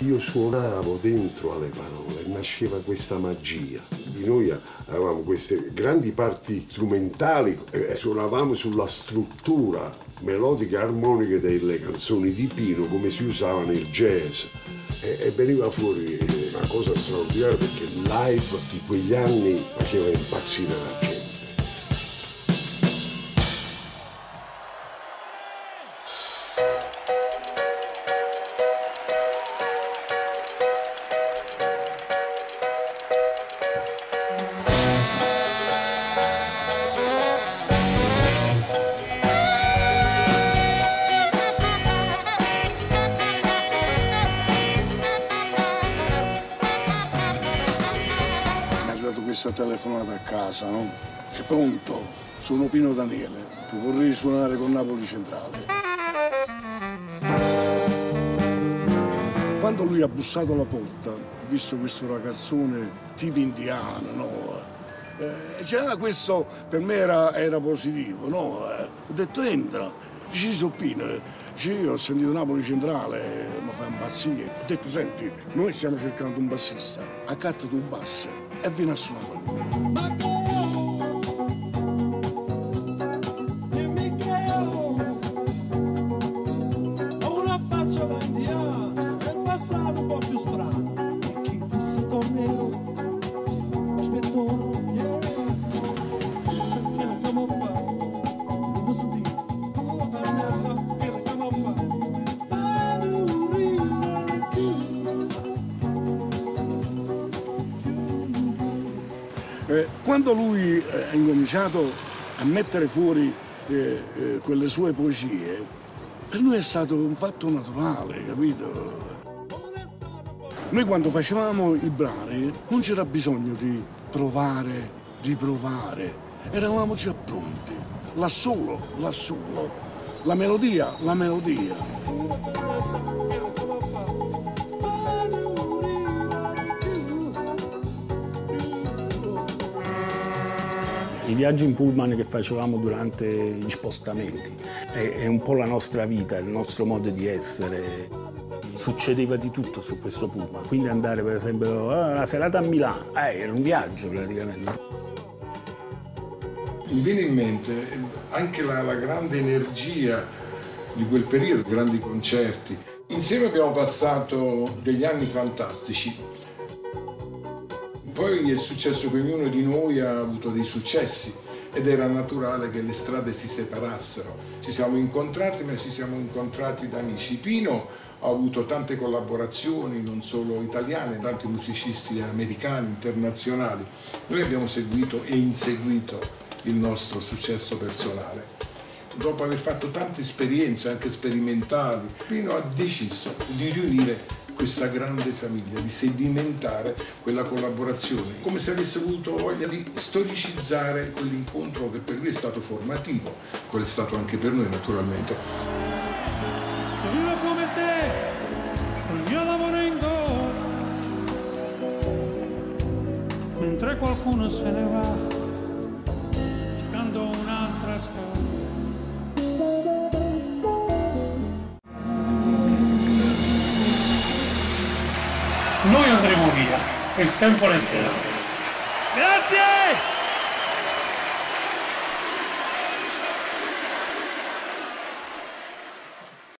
Io suonavo dentro alle parole, nasceva questa magia. Noi avevamo queste grandi parti strumentali e suonavamo sulla struttura melodica e armonica delle canzoni di Pino come si usava nel jazz e, e veniva fuori una cosa straordinaria perché il live di quegli anni faceva impazzire. Questa telefonata a casa, no? Che pronto, sono Pino Daniele, ti vorrei suonare con Napoli Centrale. Quando lui ha bussato alla porta, ho visto questo ragazzone tipo indiano, no? Eh, già questo per me era, era positivo, no? Eh, ho detto entra, ci sono Pino, io ho sentito Napoli Centrale, mi fa impazzire. Ho detto senti, noi stiamo cercando un bassista, accatta tu basso a suonare Eh, quando lui eh, ha incominciato a mettere fuori eh, eh, quelle sue poesie, per noi è stato un fatto naturale, capito? Noi quando facevamo i brani non c'era bisogno di provare, di provare, eravamo già pronti, là solo, là solo, la melodia, la melodia. I viaggi in pullman che facevamo durante gli spostamenti è, è un po' la nostra vita, il nostro modo di essere. Succedeva di tutto su questo pullman, quindi andare per esempio a una serata a Milano, eh, era un viaggio praticamente. Mi viene in mente anche la, la grande energia di quel periodo, grandi concerti. Insieme abbiamo passato degli anni fantastici poi è successo che ognuno di noi ha avuto dei successi ed era naturale che le strade si separassero. Ci siamo incontrati, ma ci siamo incontrati da amici. Pino ha avuto tante collaborazioni, non solo italiane, tanti musicisti americani, internazionali. Noi abbiamo seguito e inseguito il nostro successo personale. Dopo aver fatto tante esperienze, anche sperimentali, Pino ha deciso di riunire questa grande famiglia, di sedimentare quella collaborazione, come se avesse avuto voglia di storicizzare quell'incontro che per lui è stato formativo, quello è stato anche per noi naturalmente. Io come te, il mio lavoro in gola, mentre qualcuno se ne va, cercando un'altra storia. Noi andremo